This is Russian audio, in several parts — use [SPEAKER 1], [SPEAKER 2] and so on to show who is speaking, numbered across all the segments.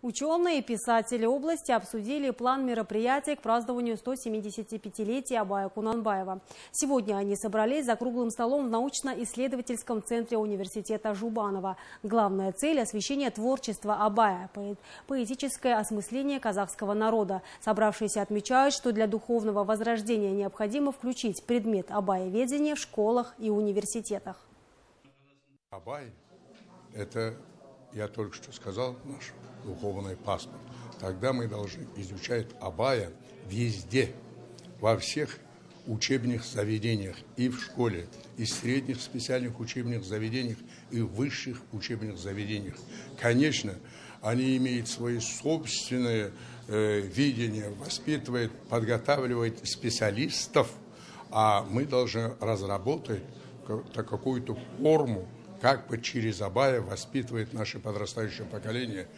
[SPEAKER 1] Ученые и писатели области обсудили план мероприятий к празднованию 175-летия Абая Кунанбаева. Сегодня они собрались за круглым столом в научно-исследовательском центре университета Жубанова. Главная цель – освещение творчества Абая, поэтическое осмысление казахского народа. Собравшиеся отмечают, что для духовного возрождения необходимо включить предмет Абая-ведения в школах и университетах.
[SPEAKER 2] Абай – это, я только что сказал, наш духовный паспорт. Тогда мы должны изучать Абая везде, во всех учебных заведениях, и в школе, и в средних специальных учебных заведениях, и в высших учебных заведениях. Конечно, они имеют свое собственное э, видение, воспитывают, подготавливают специалистов, а мы должны разработать какую-то форму, как бы через Абая воспитывает наше подрастающее поколение.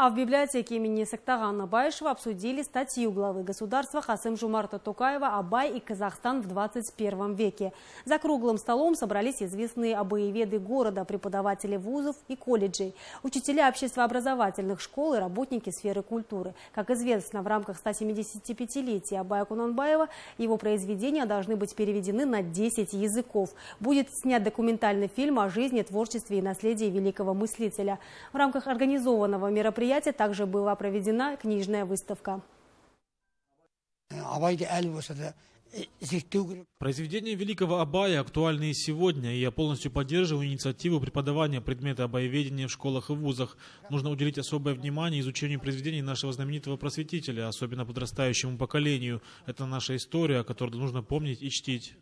[SPEAKER 1] А в библиотеке имени Сактагана Баишева обсудили статью главы государства Хасым Жумарта Тукаева «Абай и Казахстан в 21 веке». За круглым столом собрались известные обоеведы города, преподаватели вузов и колледжей, учителя обществообразовательных школ и работники сферы культуры. Как известно, в рамках 175-летия Абая Кунанбаева его произведения должны быть переведены на 10 языков. Будет снят документальный фильм о жизни, творчестве и наследии великого мыслителя. В рамках организованного мероприятия мероприятии также была проведена книжная выставка.
[SPEAKER 3] Произведения великого Абая актуальны и сегодня, и я полностью поддерживаю инициативу преподавания предмета абаеведения в школах и вузах. Нужно уделить особое внимание изучению произведений нашего знаменитого просветителя, особенно подрастающему поколению. Это наша история, которую нужно помнить и чтить.